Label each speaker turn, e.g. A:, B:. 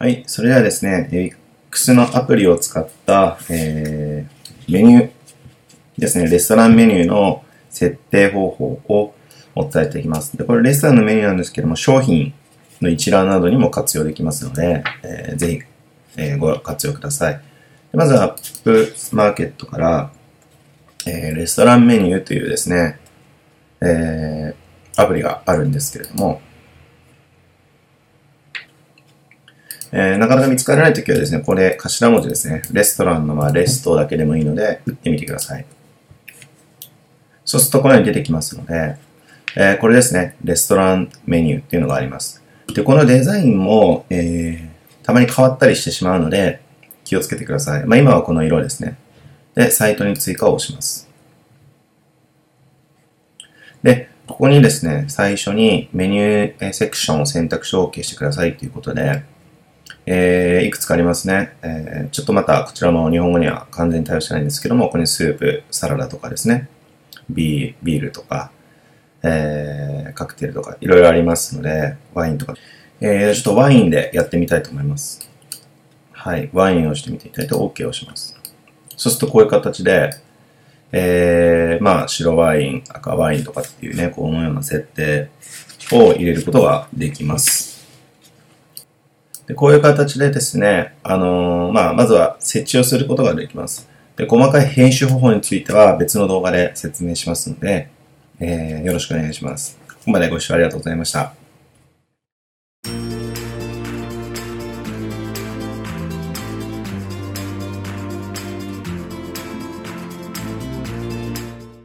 A: はい、それではですね、X のアプリを使った、えー、メニューですね、レストランメニューの設定方法をお伝えしていきます。で、これレストランのメニューなんですけども、商品の一覧などにも活用できますので、えーぜひ、えーご活用ください。まずは、アップマーケットから、えーレストランメニューというですね、えーアプリがあるんですけれども、えーなかなか見つからないときはですね、これ頭文字ですね。レストランのまあレストだけでもいいので、打ってみてください。そうするとこのように出てきますので、えーこれですね、レストランメニューっていうのがあります。で、このデザインも、えーたまに変わったりしてしまうので、気をつけてください。まあ今はこの色ですね。で、サイトに追加を押します。で、ここにですね、最初にメニューセクションを選択肢を OK してくださいということで、えーいくつかありますね。えーちょっとまたこちらも日本語には完全に対応してないんですけども、ここにスープ、サラダとかですね、ビービールとか、えーカクテルとかいろいろありますので、ワインとか。えーちょっとワインでやってみたいと思います。はい、ワインをしてみていただいて OK をします。そうするとこういう形で、えー、まあ白ワイン、赤ワインとかっていうね、このような設定を入れることができます。でこういう形でですね、あのーまあ、まずは設置をすることができます。で、細かい編集方法については別の動画で説明しますので、えーよろしくお願いします。ここまでご視聴ありがとうございました。